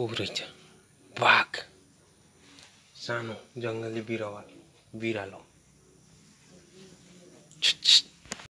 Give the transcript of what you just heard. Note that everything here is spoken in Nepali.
ऊ रहेछ बाघ। सानो जङ्गली बिरुवा बिरालो